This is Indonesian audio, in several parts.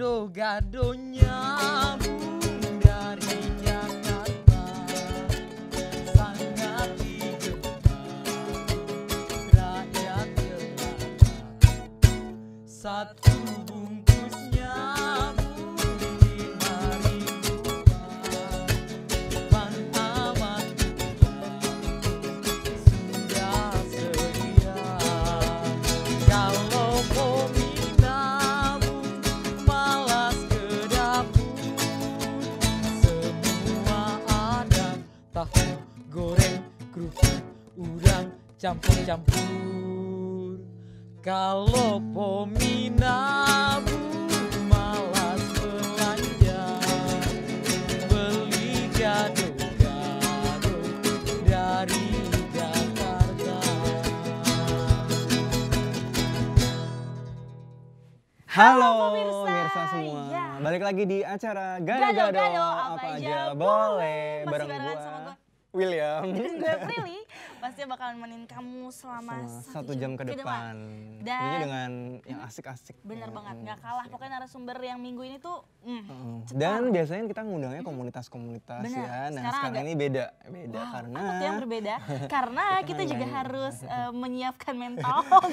Gado-gado nyambung campur-campur Kalau pomi nabung malas belanja Beli gado-gado dari Jakarta. Halo pemirsa. pemirsa semua, Iya. balik lagi di acara Gado-gado, Gado-Gado apa aja? boleh. Masih bareng sama gua. William. Dan gue Prilly, pastinya bakalan nemenin kamu selama, Sama satu jam ke depan. Dan- Tentunya dengan yang asik-asik. Bener ya. banget, nggak kalah. Pokoknya narasumber yang minggu ini tuh, mm, cetar. Dan biasanya kita ngundangnya komunitas-komunitas Bener. ya. Nah Sekarang sekarang, agak- ini beda, beda Wow, karena apa tuh yang berbeda? Karena kita juga nyanyi. harus eh, menyiapkan mental, oh,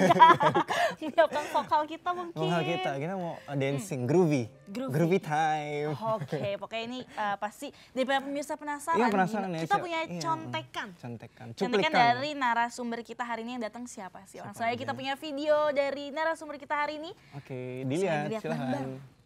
menyiapkan vokal kita mungkin. vokal kita, kita mau uh, dancing, groovy, Groovy. groovy time. Oke, pokoknya ini eh, pasti daripada pemirsa penasaran. Iya, penasaran ya, Kita punya Iya. contekan. Contekan, Contekan cuplikan. Dari narasumber kita hari ini yang datang siapa sih? Langsung aja kita punya video dari narasumber kita hari ini. Oke, dilihat silahkan.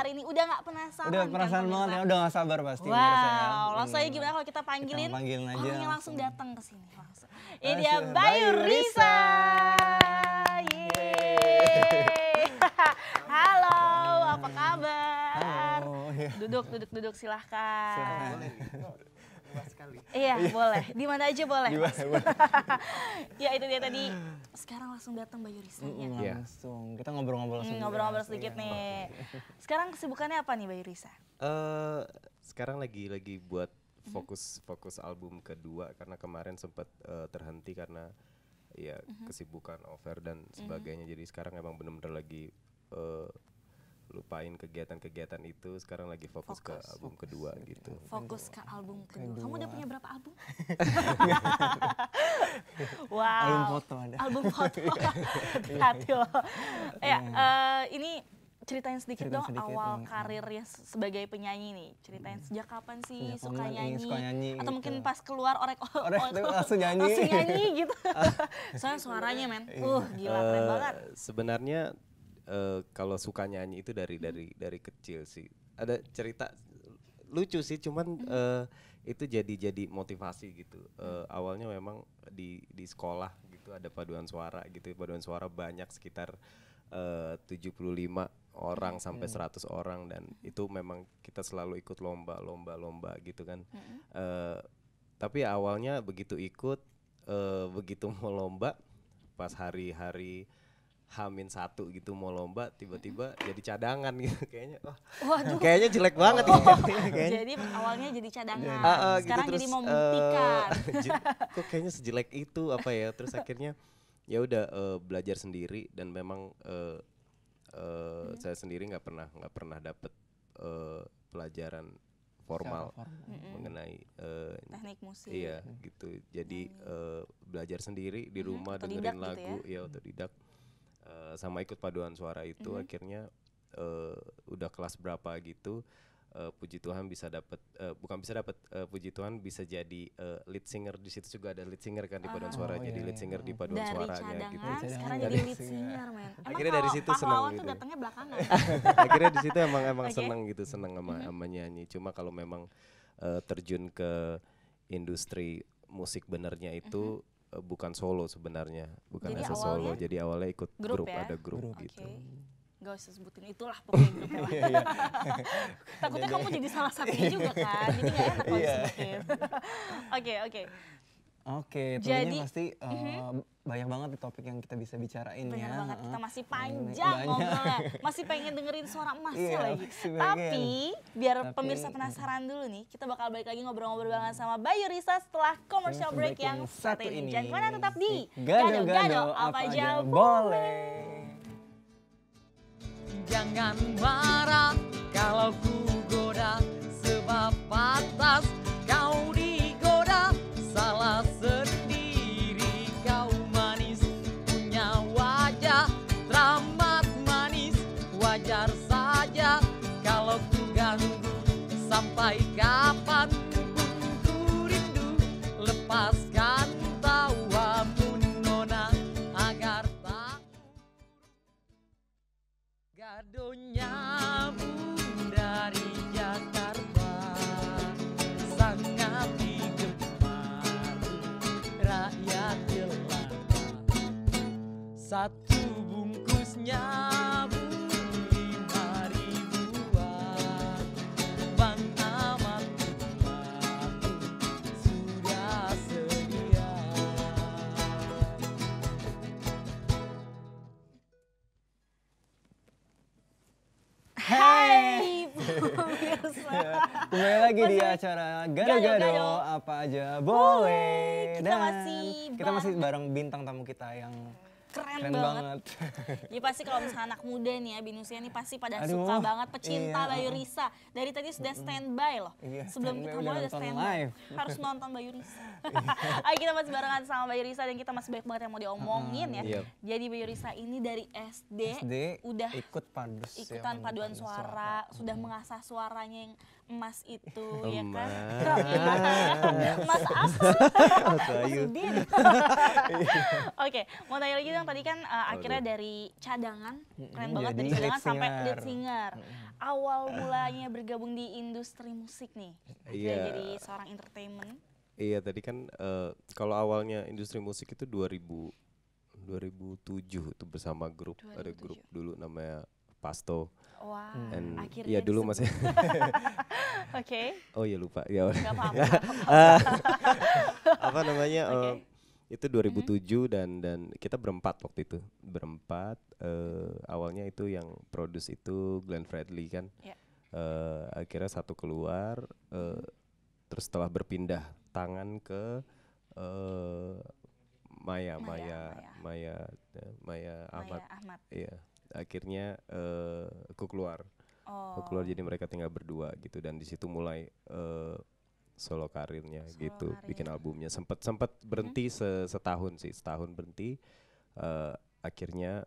Hari ini. Udah nggak penasaran? Udah kan, perasaan banget pemirsa? ya, udah gak sabar pasti. Wow, langsung aja Hmm. gimana kalau kita panggilin? Kita panggilin aja Orangnya langsung langsung. datang ke sini langsung. Ini dia Bayu Risa. Yeay. Halo, apa kabar? Halo, iya. Duduk, duduk, duduk silahkan. Silakan. Iya, boleh. Di mana aja boleh. Gimana, gimana? ya itu dia tadi. Sekarang langsung datang Bayu Risa. ya. Mm, Iya. Langsung. Kita ngobrol-ngobrol Hmm, sedikit. Ngobrol-ngobrol sedikit nih. Sekarang kesibukannya apa nih Bayu Risa? Eh, sekarang lagi lagi buat fokus fokus album kedua karena kemarin sempat eh, terhenti karena ya kesibukan over dan sebagainya. Jadi sekarang emang bener-bener lagi eh, lupain kegiatan-kegiatan itu. Sekarang lagi fokus, ke Fokus. album kedua gitu. Fokus ke album kedua. Kamu udah Kedua. punya berapa album? wow. Album foto ada. Album foto. Hati-hati loh. Ya, eh, ini ceritain sedikit Ceritain dong sedikit, awal mm, mm. karirnya se- sebagai penyanyi nih. Ceritain sejak kapan sih Sejak suka nyanyi? suka nyanyi Atau mungkin gitu. pas keluar orek Orek langsung nyanyi. langsung nyanyi gitu. Soalnya suaranya men, uh gila keren Eh, banget. Sebenarnya eh, kalau suka nyanyi itu dari dari dari kecil sih. Ada cerita lucu sih, cuman eh, itu jadi jadi motivasi gitu. Eh, awalnya memang di di sekolah gitu ada paduan suara gitu. Paduan suara banyak sekitar eh, 75 orang sampai 100 orang dan itu memang kita selalu ikut lomba lomba lomba gitu kan. Eh, tapi awalnya begitu ikut eh, begitu mau lomba pas hari-hari Hamin satu gitu mau lomba tiba-tiba jadi cadangan gitu. Kayaknya wah Waduh. kayaknya jelek banget Oh, ini kayaknya. Jadi awalnya jadi cadangan, ah, gitu, sekarang jadi terus, mau eh, membuktikan. je- kok kayaknya sejelek itu apa ya terus akhirnya ya udah eh, belajar sendiri dan memang eh, eh, saya sendiri nggak pernah nggak pernah dapet eh, pelajaran formal mengenai eh, Teknik musik. Iya gitu. Jadi eh, belajar sendiri di rumah otodidak dengerin gitu lagu, ya. otodidak. Eh, sama ikut paduan suara itu Mhm. akhirnya eh, udah kelas berapa gitu. eh, puji Tuhan bisa dapat bukan bisa dapat eh, puji Tuhan bisa jadi eh, lead singer di situ juga ada lead singer kan di paduan Ah. suara Oh, jadi iya, lead iya. singer di paduan dari suaranya cadangan gitu. Cadangan sekarang dari jadi lead singer. men emang Akhirnya dari situ tuh gitu. datangnya belakangan akhirnya di situ emang emang Oke. seneng gitu seneng sama sama nyanyi cuma kalau memang eh, terjun ke industri musik benernya itu eh, bukan solo sebenarnya bukan Jadi solo jadi awalnya ikut grup grup, ya? ada grup, Grup. gitu Oke. Gak usah sebutin itulah pokoknya grupnya lah. Iya, Takutnya kamu jadi salah satunya juga kan, jadi gak enak kalau Iya. disebutin. Oke, oke. Oke, Jadi- tentunya pasti eh, banyak banget nih topik yang kita bisa bicarain Bener ya. banget, kita masih panjang Banyak. ngobrolnya. Masih pengen dengerin suara emasnya Iya, lagi. Tapi, biar Tapi, pemirsa penasaran dulu nih, kita bakal balik lagi ngobrol-ngobrol barengan sama Bayu Risa setelah commercial break yang satu ini. Jangan ke mana tetap di Gado-gado apa aja boleh. Jangan marah kalau ku goda Sebab pantas Gadonya bun dari Jakarta sangat digemari rakyat jelata. Satu bungkusnya pemirsa. Kembali lagi di acara Gado-gado. Apa aja boleh. kita Dan masih kita masih bareng bintang tamu kita yang Keren, keren banget. banget. Jadi pasti kalau misalnya anak muda nih ya, Binusia nih pasti pada Aduh, suka banget pecinta iya, Bayu. Risa. Dari tadi sudah standby loh. Iya, Sebelum kita mulai udah nonton standby. live. Harus nonton Bayu Risa. Ayo kita masih barengan sama Bayu Risa dan kita masih banyak banget yang mau diomongin ya. Iya. Jadi Bayu Risa ini dari SD, SD udah ikut padus ya, ikutan paduan padus suara, sudah mengasah suaranya yang emas itu ya kan Emas. emas apa. Udin. Oke, mau tanya lagi dong tadi kan uh, akhirnya dari cadangan, keren banget dari cadangan sampai lead singer. Awal mulanya bergabung di industri musik nih, akhirnya Iya. jadi seorang entertainment. Iya tadi kan eh, kalau awalnya industri musik itu 2000 2007 itu bersama grup ada 2007. grup dulu namanya Pasto. Wah, and akhirnya iya dulu masih. Oke, oh iya lupa. Ya. Nggak apa-apa. apa namanya Oke. eh, itu 2007 dan dan kita berempat waktu itu. Berempat eh, awalnya itu yang produce itu Glenn Fredly kan. Ya. Eh, akhirnya satu keluar eh, terus setelah berpindah tangan ke eh, Maya Maya, Maya Maya. Eh, Maya Ahmad. Maya Ahmad. iya akhirnya eh, aku keluar. Oh, aku keluar jadi mereka tinggal berdua gitu dan di situ mulai eh, solo karirnya Solo gitu bikin karir. albumnya sempat sempat berhenti se- setahun sih setahun berhenti eh, akhirnya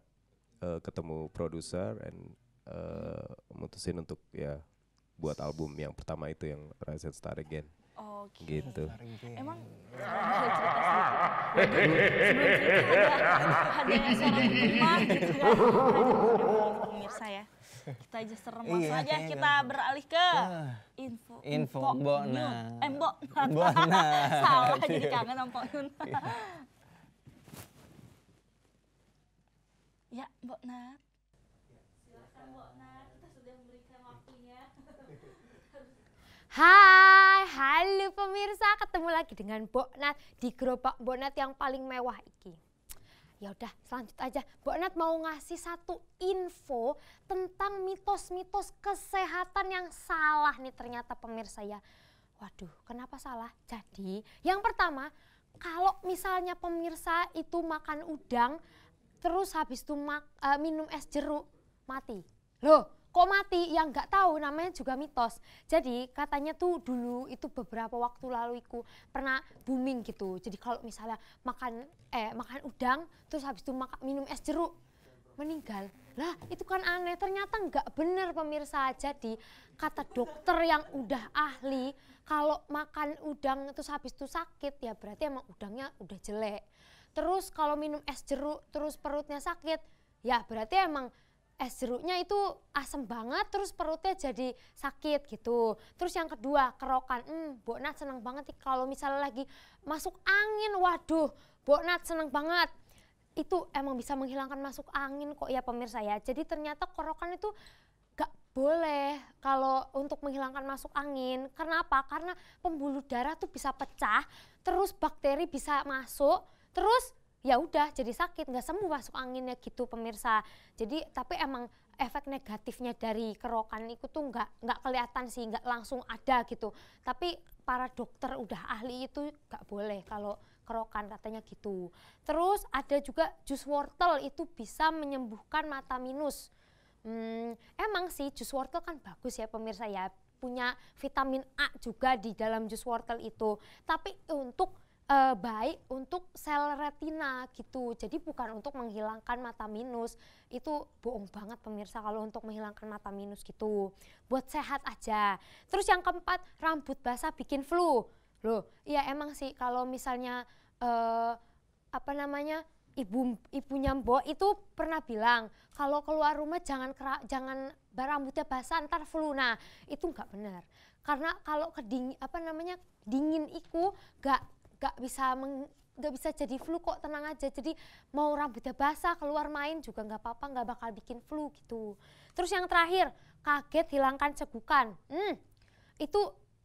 eh, ketemu produser and eh, mutusin untuk ya buat album yang pertama itu yang Rise and Start Again Oke. gitu Emang boleh cerita sedikit? Sebelum cerita ada adanya suara bergema gitu kan. Aduh, pemirsa ya. Kita aja serem langsung Iya, aja kayaknya kita beralih ke Ah, info Info Mbok Yun. Nat. Eh Mbok. Mbok Nat. Salah jadi Iya. kangen sama Mpok Yun. ya Mbok Nat. Silakan Mbok Nat, kita sudah memberikan waktunya. Hai, halo pemirsa, ketemu lagi dengan Mbok Nat di gerobak Mbok Nat yang paling mewah iki. Ya udah, selanjut aja. Mbok Nat mau ngasih satu info tentang mitos-mitos kesehatan yang salah nih ternyata pemirsa ya. Waduh, kenapa salah? Jadi, yang pertama, kalau misalnya pemirsa itu makan udang, terus habis itu mak- eh, minum es jeruk, mati. Loh, kok mati? Yang nggak tahu namanya juga mitos. Jadi katanya tuh dulu itu beberapa waktu lalu iku pernah booming gitu. Jadi kalau misalnya makan eh makan udang, terus habis itu maka- minum es jeruk, meninggal. Lah itu kan aneh, ternyata nggak bener pemirsa. Jadi kata dokter yang udah ahli, kalau makan udang terus habis itu sakit ya berarti emang udangnya udah jelek. Terus kalau minum es jeruk terus perutnya sakit, ya berarti emang es jeruknya itu asem banget terus perutnya jadi sakit gitu. Terus yang kedua kerokan, hmm, Mbok Nat seneng banget nih kalau misalnya lagi masuk angin, waduh, Mbok Nat seneng banget itu emang bisa menghilangkan masuk angin kok ya pemirsa ya. Jadi ternyata korokan itu gak boleh kalau untuk menghilangkan masuk angin. Kenapa? Karena pembuluh darah tuh bisa pecah, terus bakteri bisa masuk, terus ya udah jadi sakit nggak sembuh masuk anginnya gitu pemirsa. Jadi tapi emang efek negatifnya dari kerokan itu tuh nggak nggak kelihatan sih, nggak langsung ada gitu. Tapi para dokter udah ahli itu nggak boleh kalau kerokan katanya gitu. Terus ada juga jus wortel itu bisa menyembuhkan mata minus. Hmm, emang sih jus wortel kan bagus ya pemirsa ya punya vitamin A juga di dalam jus wortel itu. Tapi untuk eh, baik untuk sel retina gitu. Jadi bukan untuk menghilangkan mata minus. Itu bohong banget pemirsa kalau untuk menghilangkan mata minus gitu. Buat sehat aja. Terus yang keempat, rambut basah bikin flu. Loh, iya emang sih kalau misalnya eh, apa namanya? Ibu ibunya Mbok itu pernah bilang kalau keluar rumah jangan kera, jangan rambutnya basah ntar flu. Nah, itu nggak benar. Karena kalau keding apa namanya? dingin itu nggak nggak bisa meng, nggak bisa jadi flu kok tenang aja. Jadi mau rambutnya basah keluar main juga nggak apa-apa nggak bakal bikin flu gitu. Terus yang terakhir kaget hilangkan cegukan. Hmm, itu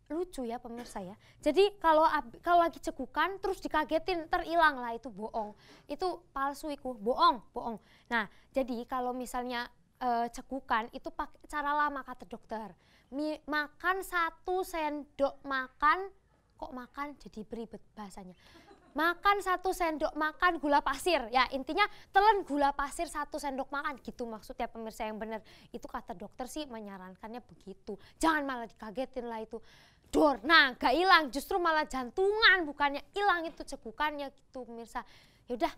lucu ya pemirsa ya. Jadi kalau kalau lagi cegukan terus dikagetin terhilang lah itu bohong. Itu palsu itu bohong bohong. Nah jadi kalau misalnya eh, cegukan itu cara lama kata dokter. Mi- makan satu sendok makan kok makan jadi beribet bahasanya? Makan satu sendok makan gula pasir. Ya intinya telan gula pasir satu sendok makan. Gitu maksudnya pemirsa yang benar. Itu kata dokter sih menyarankannya begitu. Jangan malah dikagetin lah itu. Dor nah gak hilang. Justru malah jantungan bukannya hilang itu cegukannya gitu pemirsa. Yaudah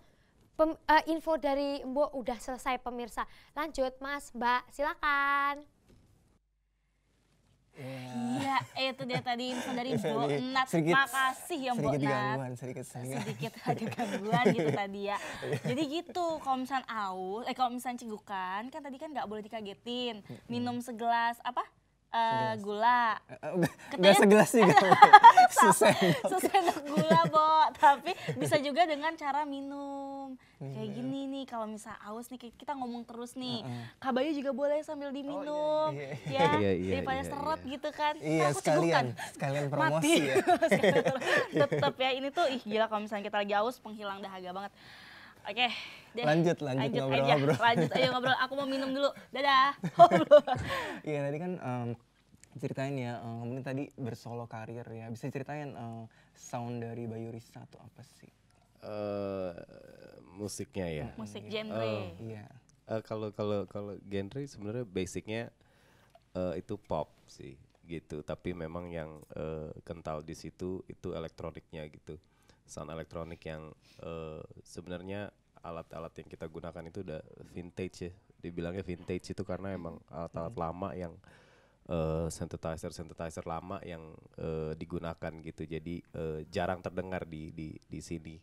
pem- eh, info dari Mbok udah selesai pemirsa. Lanjut mas mbak silakan Iya, itu dia tadi info dari Bu Nat. sedikit- Makasih ya Bu sedikit Nat. gangguan, sedikit sedikit. sedikit ada gangguan gitu tadi ya. Jadi gitu, kalau misalnya aus, eh kalau misalnya cegukan, kan tadi kan nggak boleh dikagetin. Minum segelas apa? Eh, gula. Eh, eh, Enggak Katanya- segelas sih. Susah. Sesendok gula, Bo. Tapi bisa juga dengan cara minum. Kayak gini nih, kalau misal aus nih, kita ngomong terus nih. Kak Bayu juga boleh sambil diminum. iya, Ya, Iya, iya, daripada iya, seret iya. gitu kan. Iya, Kan aku cegukan. sekalian, sekalian promosi Mati. ya. Tetap ya, ini tuh ih gila kalau misalnya kita lagi aus, penghilang dahaga banget. Oke, deh. Lanjut, lanjut aja. ngobrol-ngobrol. Lanjut ayo ngobrol. Aku mau minum dulu. Dadah. Iya tadi kan em, ceritain ya, kamu ini tadi bersolo karir ya. Bisa ceritain em, sound dari Bayu Risa tuh apa sih? Eh, musiknya ya. Musik genre. Iya. Eh, kalau kalau kalau genre sebenarnya basicnya eh, itu pop sih gitu tapi memang yang eh, kental di situ itu elektroniknya gitu sound elektronik yang eh, sebenarnya alat-alat yang kita gunakan itu udah vintage ya. Dibilangnya vintage itu karena emang alat-alat lama yang eh, synthesizer synthesizer lama yang eh, digunakan gitu. Jadi eh, jarang terdengar di di di sini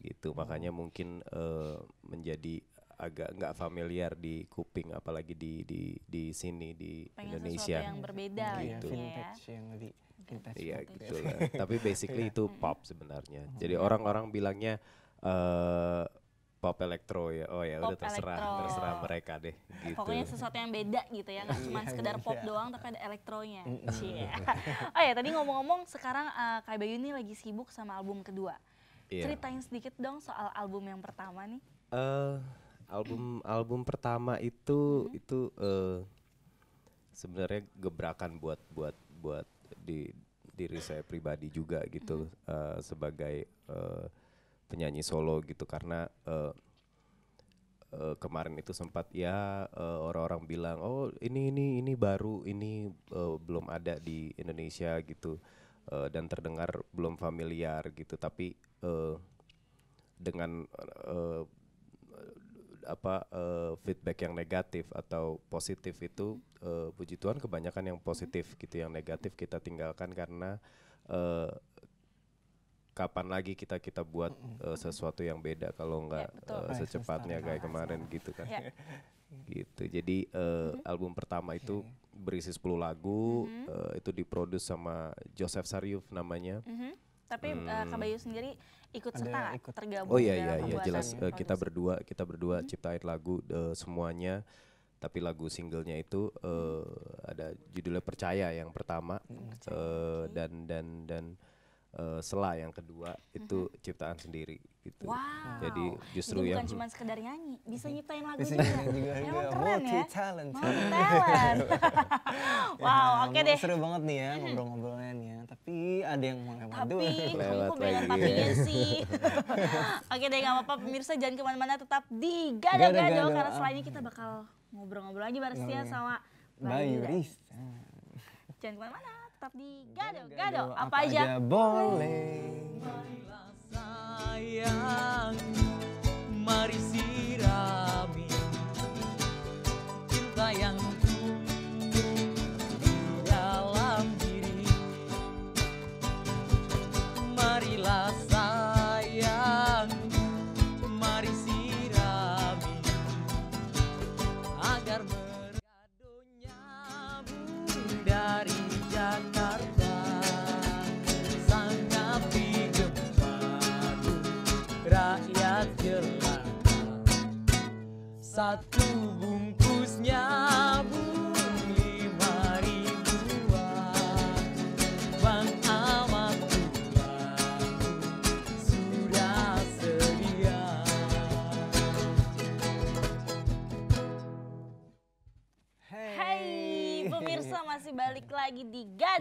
gitu. Makanya mungkin eh, menjadi agak nggak familiar di kuping apalagi di di di sini di Pengen Indonesia. yang berbeda Iya, gitu ya. vintage yang lebih vintage. iya gitu lah. Tapi basically itu pop sebenarnya. Jadi orang-orang bilangnya eh pop elektro ya oh ya Pop udah terserah elektro. terserah mereka deh gitu Pokoknya sesuatu yang beda gitu ya, nggak cuma Iya, sekedar pop iya. doang tapi ada elektronya. Cie. oh ya tadi ngomong-ngomong sekarang eh, Kak Bayu ini lagi sibuk sama album kedua. Iya. Ceritain sedikit dong soal album yang pertama nih. eh album album pertama itu Hmm. itu eh sebenarnya gebrakan buat buat buat di diri saya pribadi juga gitu eh, sebagai eh, penyanyi solo gitu karena eh, eh, kemarin itu sempat ya eh, orang-orang bilang oh ini ini ini baru ini eh, belum ada di Indonesia gitu. Eh, dan terdengar belum familiar gitu. Tapi eh, dengan eh, apa eh, feedback yang negatif atau positif itu eh, puji Tuhan kebanyakan yang positif gitu yang negatif kita tinggalkan karena eh, kapan lagi kita kita buat eh, sesuatu yang beda kalau nggak betul. eh, secepatnya kayak kemarin gitu kan. Ya. gitu. Jadi eh, album pertama itu berisi 10 lagu eh, itu diproduksi sama Joseph Saryuf namanya. Mhm. Tapi eh, Kak Bayu sendiri ikut Ada serta ikut. tergabung Oh iya iya iya jelas Eh, kita berdua kita berdua ciptain lagu eh, semuanya. Tapi lagu singlenya itu eh, ada judulnya percaya yang pertama. Eh, dan dan dan eh, Sela yang kedua itu ciptaan sendiri gitu. Wow. Jadi justru Jadi yang bukan cuma sekedar nyanyi, bisa nyiptain lagu Bisa juga. juga, Emang juga. keren ya. Multi talent. Multi talent. wow, oke deh. Seru banget nih ya ngobrol-ngobrolnya nih ya. Tapi ada yang mau lewat Tapi dulu. Lewat kok bilang tapinya sih. Oke deh nggak apa-apa pemirsa jangan ke mana-mana tetap di Gado-gado, karena ah. ini kita bakal ngobrol-ngobrol lagi bareng setia Ngobrol. sama Bayu Risa. Jangan ke mana-mana tetap di gado-gado apa aja. boleh. sayang Mari sirami Cinta yang di dalam diri Marilah sayang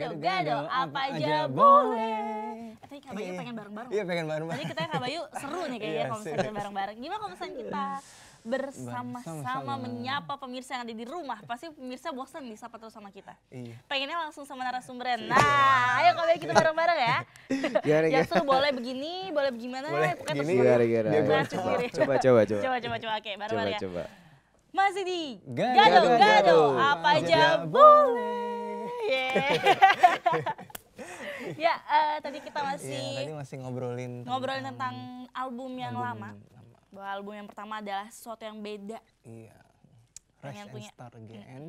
gado-gado apa aja boleh. Eh, Tadi Kak Bayu Iya. pengen bareng-bareng. Iya pengen bareng Tadi kita Kak Bayu seru nih kayaknya Iya, kalau misalnya bareng-bareng. Gimana kalau misalnya kita bersama-sama menyapa pemirsa yang ada di rumah? Pasti pemirsa bosan nih sapa terus sama kita. Iya. Pengennya langsung sama narasumbernya. Nah, ayo Kak Bayu kita bareng-bareng ya. Yang seru boleh begini, boleh begimana, Boleh pokoknya gini, gua coba, coba, coba, coba. Coba, coba, oke, bareng-bareng ya. coba. Masih di Gado-gado, apa aja boleh. Yeay. ya, eh, tadi kita Iya, masih tadi masih ngobrolin ngobrolin tentang album yang album lama. lama. Bahwa album yang pertama adalah sesuatu yang beda. Iya. Pengen Rise and punya. Star Again.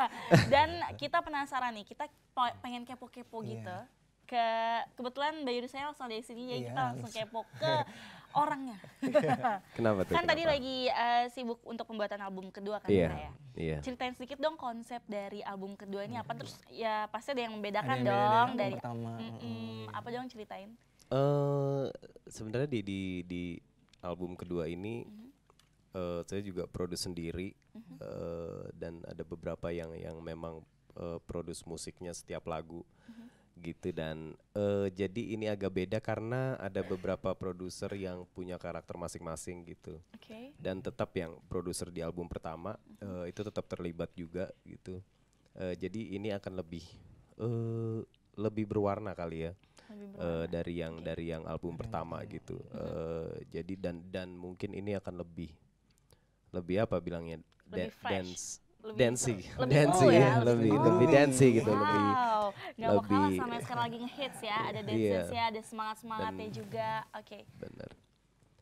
Dan kita penasaran nih, kita pengen kepo-kepo Iya. gitu. Ke kebetulan Bayu saya langsung dari sini jadi Iya, kita langsung kepo ke orangnya. Kenapa tuh? kan tadi lagi eh, sibuk untuk pembuatan album kedua kan Iya, kita ya. iya. Ceritain sedikit dong konsep dari album kedua ini apa terus ya pasti ada yang Ada membedakan yang dong dari dari pertama. Mm. apa dong ceritain? Eh sebenarnya di di di album kedua ini Mhm. eh, saya juga produce sendiri eh, dan ada beberapa yang yang memang eh, produce musiknya setiap lagu Mhm. Gitu dan eh, jadi ini agak beda karena ada beberapa produser yang punya karakter masing-masing gitu. Oke. dan tetap yang produser di album pertama eh, itu tetap terlibat juga gitu. Eh, jadi ini akan lebih eh lebih berwarna kali ya Lebih eh, berwarna. dari yang dari yang album pertama gitu. Eh, jadi dan dan mungkin ini akan lebih lebih apa bilangnya Lebih Da- fresh. dance Lebih dancing cool. Lebih dancing cool ya, ya lebih lebih cool. lebih dancing gitu lebih Wow, nggak mau kalah lebih- sama yang sekarang lagi ngehits ya. Ada Iya. dance-nya, ada semangat-semangatnya Dan- juga. Oke. benar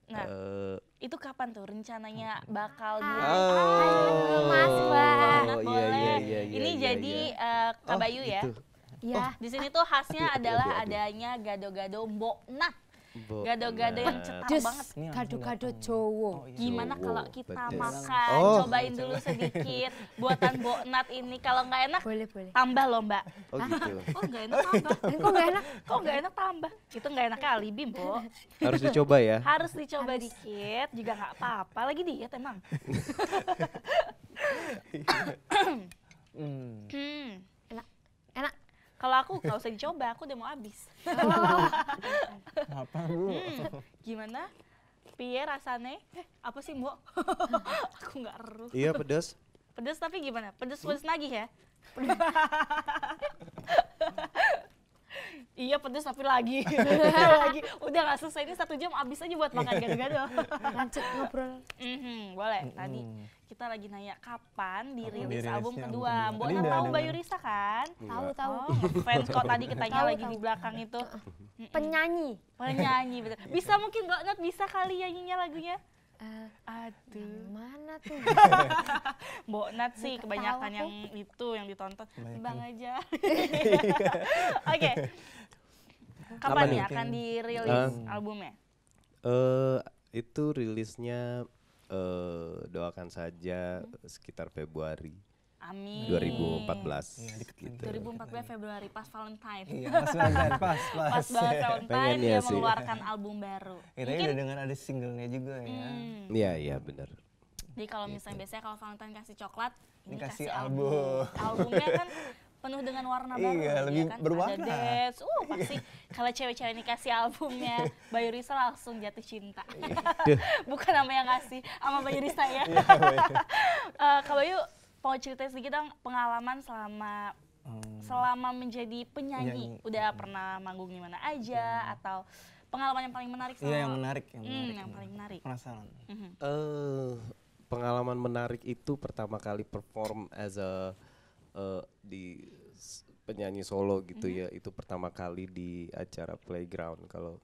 Nah, Eh, itu kapan tuh rencananya bakal di Hai, Oh. Mas Mbak. Oh, iya, boleh. iya, iya, iya, Ini iya, jadi iya. eh, Kak oh, Bayu ya. gitu. Ya, Di sini tuh khasnya aduh, adalah aduh, aduh. adanya gado-gado mboknat. Bo- Gado-gado yang cetar Jus banget. Gado-gado. Jowo. Oh, iya. Gimana Jowo, kalau kita pedes. makan? Oh. Cobain dulu sedikit buatan mboknat ini. Kalau nggak enak, Boleh, boleh. tambah loh Mbak. oh gitu Oh nggak enak tambah. Kok nggak enak? Kok nggak enak tambah? Itu nggak enak kali Bimbo. harus dicoba ya Harus dicoba dikit juga nggak apa-apa. Lagi diet emang. Hmm. Kalau aku nggak usah dicoba, aku udah mau habis. Apa bu? Hmm. Gimana? Piye rasane? Eh, apa sih, Mbok? aku nggak eruh. iya pedas Pedes tapi gimana? Pedes pedes nagih ya? iya pedes tapi lagi. lagi. Udah nggak selesai ini satu jam habis aja buat makan gado-gado. Lanjut ngobrol. Mhm, boleh. Tadi kita lagi nanya kapan dirilis album album kedua. Mbok Nat udah tahu. Bayu Risa kan? Tahu, tahu. Oh, fans kok tadi ketanya Tahu, lagi di belakang itu. Penyanyi. Penyanyi betul. Bisa mungkin Nat bisa kali nyanyinya lagunya? Eh, Aduh. yang mana tuh? Mbok Nat sih kebanyakan yang itu yang ditonton. Kebanyakan. Bang aja. Oke. Kapan Apa nih akan dirilis Eh, albumnya? eh itu rilisnya eh doakan saja sekitar Februari Amin. 2014 Iya, gitu. 2014 Februari pas Valentine. Iya, pas banget, pas, pas. Pas banget Valentine dia ya sih. mengeluarkan album baru. Ya, tadi udah dengar ada singlenya juga ya. Hmm. Iya iya benar Jadi kalau misalnya biasanya kalau Valentine kasih coklat, ini Ini kasih kasih album. album. Albumnya kan penuh dengan warna baru. Iya, ya lebih kan? berwarna. Ada dance. Uh, pasti kalau cewek-cewek ini kasih albumnya, Bayu Risa langsung jatuh cinta. Bukan sama yang ngasih, sama Bayu Risa ya. Iya, Eh, Kak Bayu, mau cerita sedikit dong pengalaman selama Hmm. selama menjadi penyanyi. Penyanyi. Udah pernah manggung di mana aja atau pengalaman yang paling menarik Iya, yang menarik, yang Hmm, menarik. yang paling menarik. Penasaran. Mhm. eh pengalaman menarik itu pertama kali perform as a eh, di penyanyi solo gitu ya itu pertama kali di acara playground kalau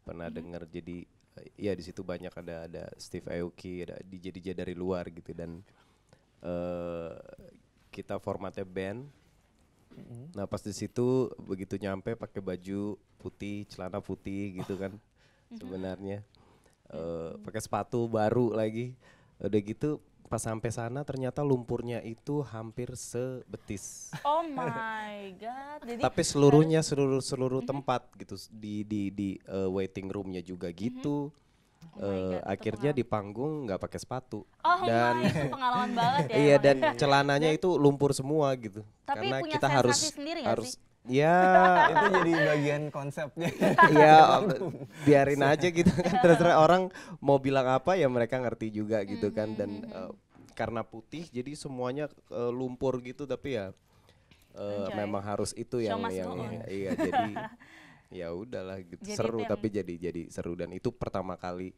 pernah dengar jadi ya di situ banyak ada ada Steve Aoki ada DJ DJ dari luar gitu dan eh kita formatnya band Nah pas di situ begitu nyampe pakai baju putih, celana putih gitu kan sebenarnya Eh, pakai sepatu baru lagi. Udah gitu pas sampai sana ternyata lumpurnya itu hampir sebetis. Oh my god. Jadi Tapi seluruhnya seluruh seluruh tempat gitu di di di eh, waiting roomnya juga gitu. Oh Eh, God, akhirnya di panggung nggak pakai sepatu Oh dan my, itu pengalaman banget ya. iya dan celananya itu lumpur semua gitu. Tapi Karena punya kita harus sendiri harus sih? ya Itu jadi bagian konsepnya. ya biarin aja gitu kan terserah orang mau bilang apa ya mereka ngerti juga gitu kan dan eh, karena putih jadi semuanya eh, lumpur gitu tapi ya eh, Enjoy. memang harus itu Show yang yang iya jadi ya udahlah gitu Jadi seru tapi jadi jadi seru dan itu pertama kali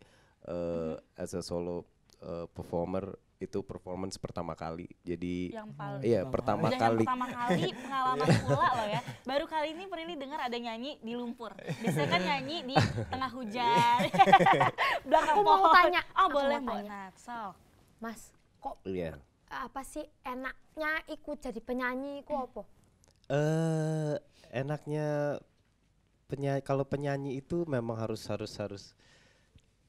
eh as a solo eh, performer itu performance pertama kali. Jadi Yang paling iya pertama kali. pertama kali pengalaman pula loh ya. Baru kali ini Prilly dengar ada nyanyi di lumpur. Biasanya kan nyanyi di tengah hujan. Belakang Aku mau pohon. tanya, Oh aku boleh mau Mbak tanya. Sok. Mas, kok Iya. apa sih enaknya ikut jadi penyanyi iku apa? Eh enaknya penyanyi kalau penyanyi itu memang harus harus harus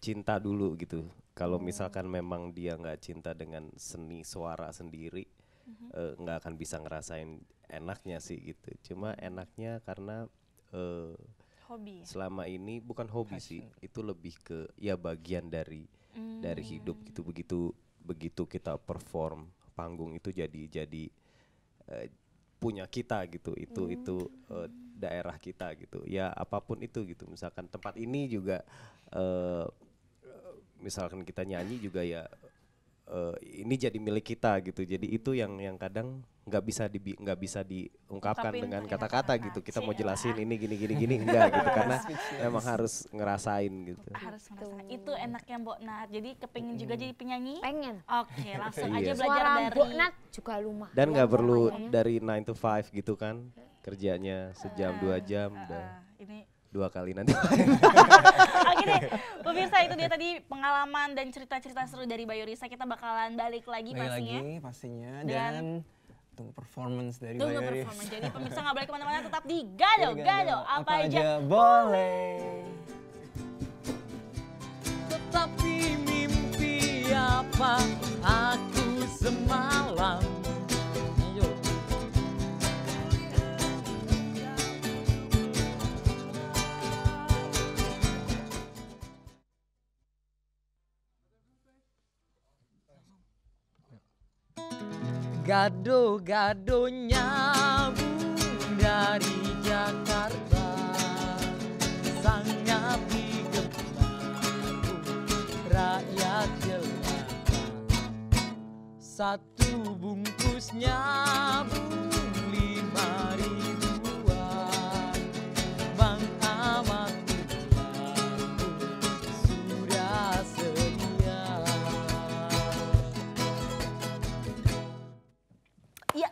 cinta dulu gitu. Kalau misalkan memang dia nggak cinta dengan seni suara sendiri, eh, nggak akan bisa ngerasain enaknya sih gitu. Cuma enaknya karena eh, Hobi. ya? selama ini bukan hobi sih, itu lebih ke ya bagian dari dari hidup gitu. Begitu begitu kita perform panggung itu jadi jadi eh, punya kita gitu itu itu eh, daerah kita gitu. Ya apa pun itu gitu. Misalkan tempat ini juga eh, misalkan kita nyanyi juga ya eh, ini jadi milik kita gitu. Jadi itu yang yang kadang nggak bisa di nggak bisa diungkapkan Ungkapin dengan pakai kata-kata gitu. Kita mau jelasin ini gini gini gini enggak gitu. Karena memang harus ngerasain gitu. Harus ngerasain. Itu enaknya Mbok. Nat. Jadi kepingin juga jadi penyanyi? Pengen. Oke, langsung Iya. aja belajar Suara dari Mbok Nat juga lumayan. dan nggak perlu dari 9 to 5 gitu kan kerjanya sejam dua jam Ah, udah ini dua kali nanti Oke deh, pemirsa itu dia tadi pengalaman dan cerita-cerita seru dari Bayu Risa. Kita bakalan balik lagi Balik pastinya. lagi pastinya Dan- dan tunggu performance dari Tunggu Bayoris. performa. Jadi pemirsa nggak boleh ke mana-mana, tetap di Gado, Gado. Apa, aja. boleh. Tetapi mimpi apa aku semalam Gado-gado nyambung dari Jakarta. Sangat digemari rakyat jelata. Satu bungkus nyambung lima ribuan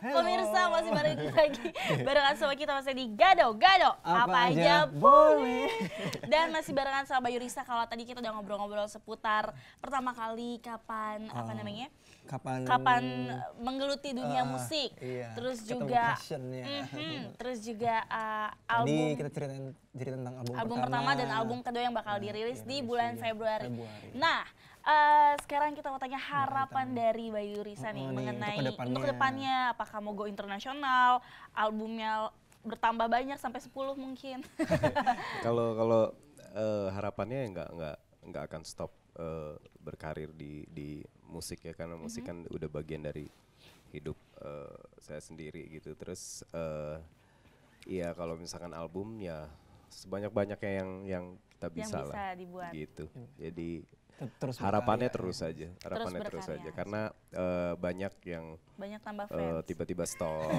Ya, pemirsa masih balik lagi barengan sama kita masih di Gado, Gado. Apa, aja boleh. Dan masih barengan sama Bayu Risa kalau tadi kita udah ngobrol-ngobrol seputar pertama kali kapan apa Oh. namanya? Kapan Kapan menggeluti dunia Ah, musik. iya, Terus juga passionnya. Mhm, terus juga uh, Tadi album kita ceritain cerita tentang album, album pertama dan album kedua yang bakal Nah, dirilis di dirilis bulan di Februari. Februari. Nah, eh, sekarang kita mau tanya harapan dari Bayu Risa nih Oh, nih, untuk mengenai ke depannya. untuk ke depannya apakah mau go internasional, albumnya bertambah banyak sampai 10 mungkin. kalau kalau eh, harapannya nggak nggak nggak akan stop eh, berkarir di di musik ya karena musik kan udah bagian dari hidup eh, saya sendiri gitu terus eh iya kalau misalkan album ya sebanyak banyaknya yang yang kita Yang bisa, bisa lah dibuat. gitu jadi Ter- terus harapannya berkarya. terus saja harapannya terus, berkarya. saja karena eh, banyak yang banyak tambah eh, fans. tiba-tiba stop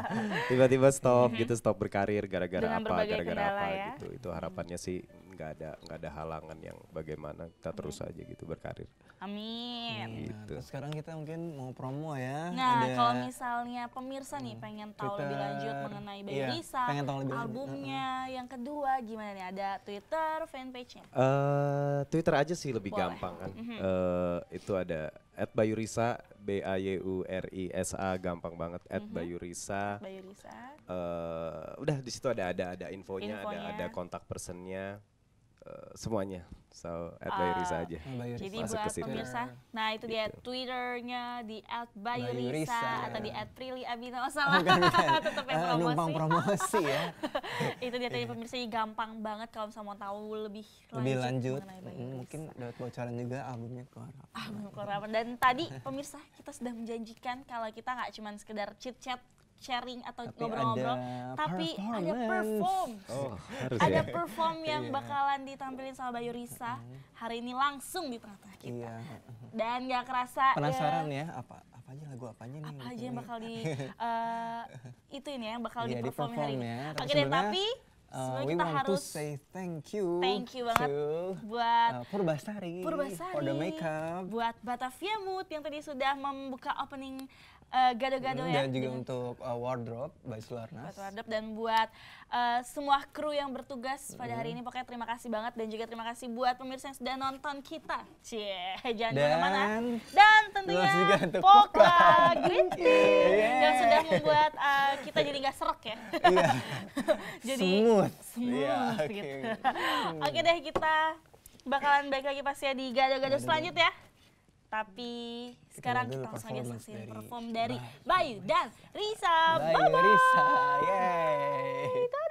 tiba-tiba stop gitu stop berkarir gara-gara Dengan apa gara-gara apa ya. gitu itu harapannya sih nggak ada nggak ada halangan yang bagaimana kita terus aja gitu berkarir Amin. Nah, gitu terus sekarang kita mungkin mau promo ya. Nah, Ada- kalau misalnya pemirsa nih pengen tahu lebih lanjut Twitter, mengenai Bayu iya, Risa, pengen tahu lebih lanjut, albumnya yang kedua gimana nih? Ada Twitter, fanpage-nya? Eh, Twitter aja sih lebih Boleh. gampang kan Eh, itu ada at Bayurisa B A Y U R I S A gampang banget at Bayurisa Bayu Risa. eh udah di situ ada ada ada infonya, Infonya. ada ada kontak personnya eh, semuanya so at Bayurisa Ah, aja Nah, Bayu Jadi. Masuk buat pemirsa, nah itu dia Gitu. Twitternya di @bayurisa Bayurisa. atau di @prilly_abina oh salah, tetap yang numpang promosi. promosi ya. itu dia tadi pemirsa ini gampang banget kalau misalnya mau tahu lebih Lebih lanjut, mengenai Bayu mm, Risa. mungkin dapat bocoran juga albumnya keluar. Ah, apa. Dan tadi pemirsa kita sudah menjanjikan kalau kita nggak cuma sekedar chit chat sharing atau Tapi ngobrol-ngobrol, ada tapi ada performance. perform. oh Ada ya perform yang Iya. bakalan ditampilin sama Bayu Risa hari ini langsung di tengah-tengah kita. Iya. Dan nggak kerasa Penasaran ya, ya apa apa aja lagu apanya nih? apa aja yang bakal di eh, itu ini ya yang bakal Iya, di perform hari ini. ya. Tapi Oke deh, tapi uh, we kita want to harus say thank you. thank you banget to buat uh, Purbasari, Purbasari, for the makeup. buat Batavia Mood yang tadi sudah membuka opening eh, gado-gado Mm, ya. dan juga dengan untuk uh, wardrobe by Sularnas. buat Wardrobe dan buat eh, semua kru yang bertugas pada hari ini pokoknya terima kasih banget dan juga terima kasih buat pemirsa yang sudah nonton kita. Cie, jangan Dan- ke mana-mana. Dan tentunya Pokla Pokla. Green Tea Yeah. yang sudah membuat eh, kita jadi nggak serok ya. Iya. jadi Smooth. smooth Iya, oke. gitu. Oke deh kita bakalan balik lagi pasti ya di gado-gado selanjutnya. Tapi sekarang kita langsung aja dari perform dari Bayu. Bayu dan Risa. Bye, Bye-bye. Risa. Yeay.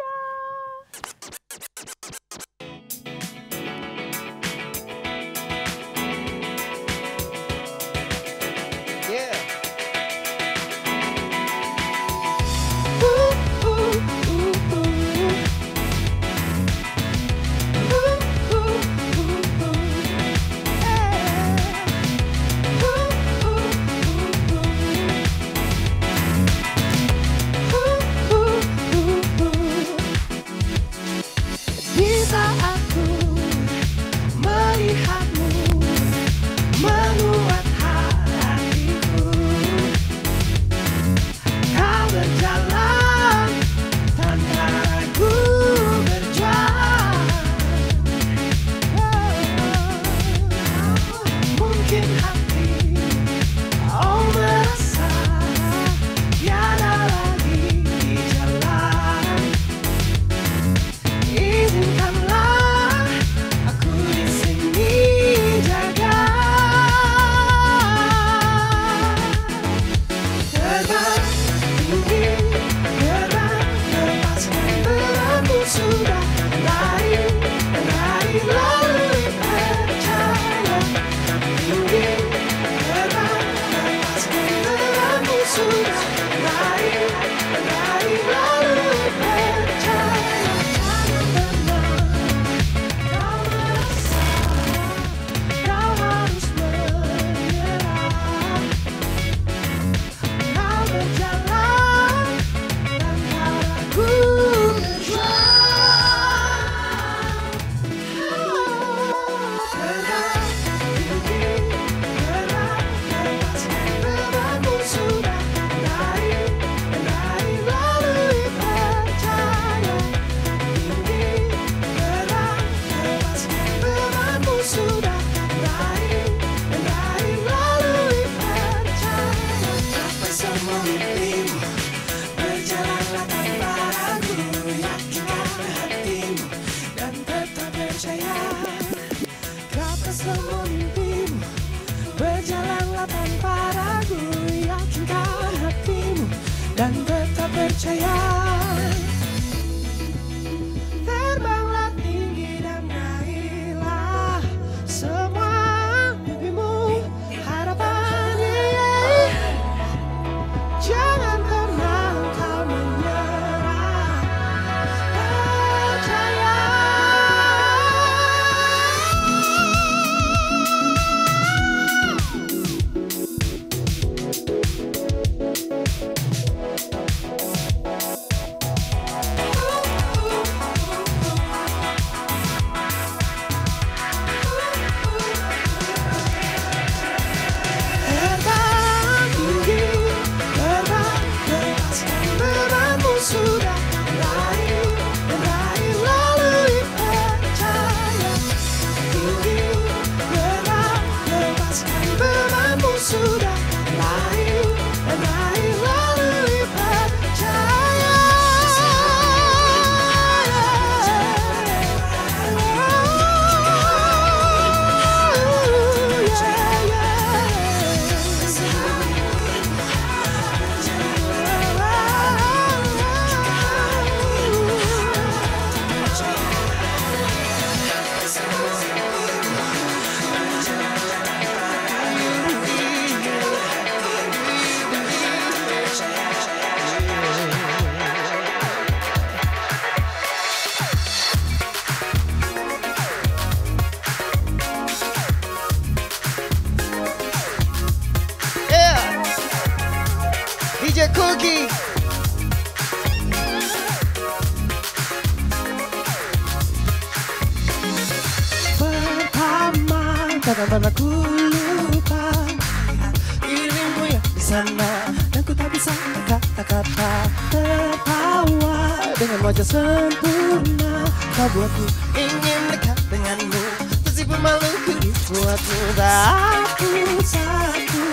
Tertawa. Dengan wajah sempurna Kau buatku ingin dekat denganmu. Meskipun malu ku dibuatmu Satu-satu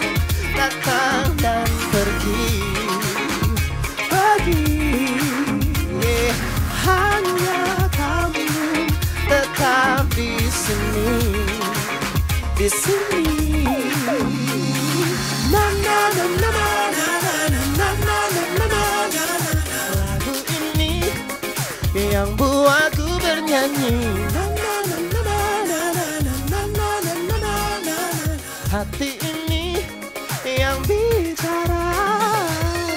datang dan pergi. Pergi. Yeah. Hanya kamu tetap di sini. Di sini. Na na na na na na na na Hati ini yang bicara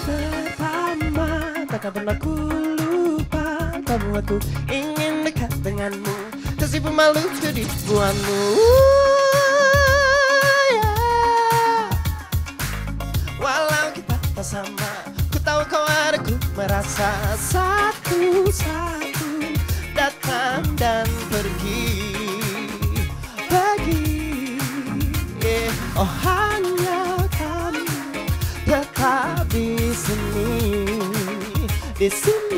pertama. Takkan pernah ku lupa Kau buatku ingin dekat denganmu. Meskipun malu jadi buanmu yeah. Walau kita tak sama Kau ada ku merasa Satu-satu Datang dan pergi. Pergi. Yeah. Oh hanya kamu Tetap di sini. Di sini